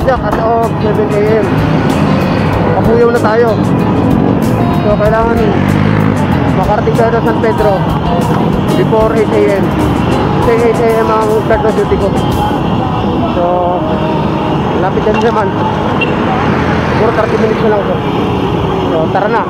Katadyak as of 7 a.m. Kapuyaw na tayo. So kailangan makarating tayo sa San Pedro before 8 a.m. Kasi 8 a.m. ang start ng duty ko. So lapit na naman. Siguro 30 minutes na lang to. So tara na.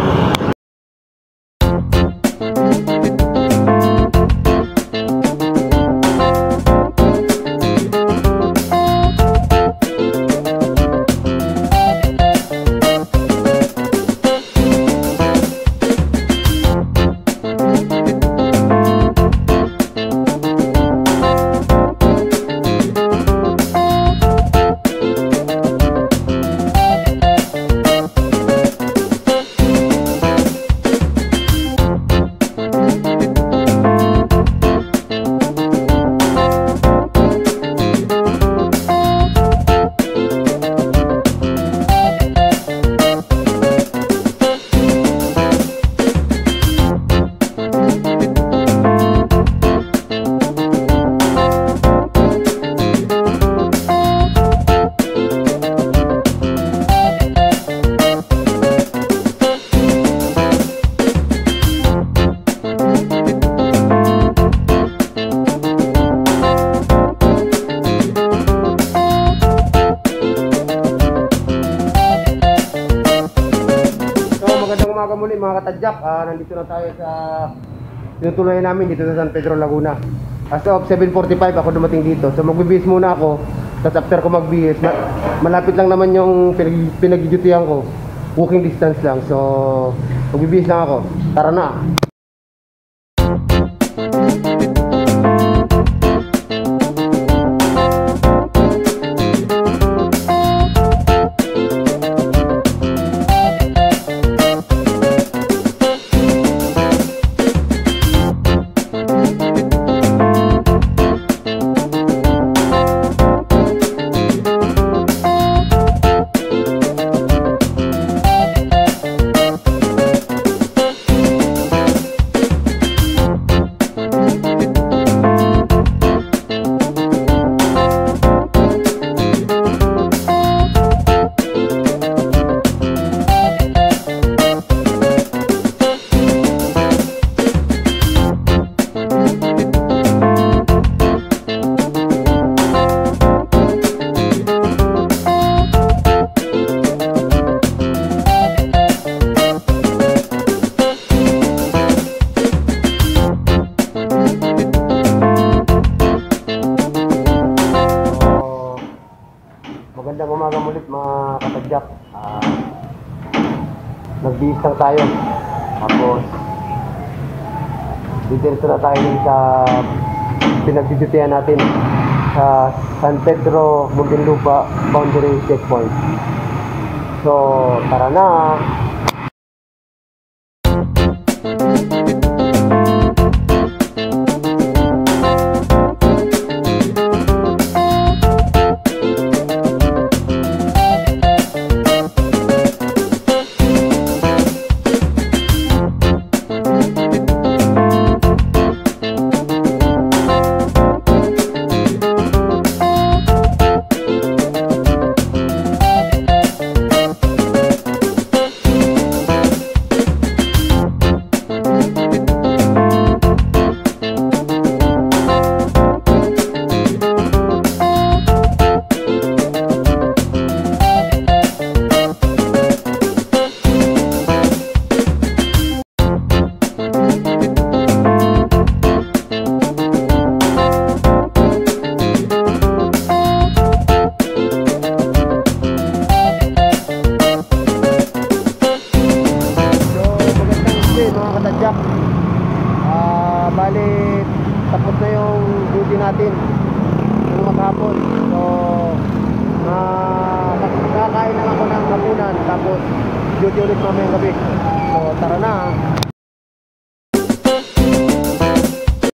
Mga katadyak. Ah, nandito na tayo sa tinutuloy namin dito sa San Pedro Laguna. As of 7.45 ako dumating dito. So magbibihis muna ako. Tapos after ko magbihis, ma- malapit lang naman yung pinag pinag ko. Walking distance lang. So magbibihis lang ako. Tara na. Lang tayo. Tapos, didiretso na tayo sa pinagdidutihan natin sa San Pedro, Muntinlupa Boundary Checkpoint. So, tara na! Tapos na yung duty natin yung maghapon. So, ah, kakain lang ako ng hapunan tapos duty ulit mamayang gabi. So, tara na.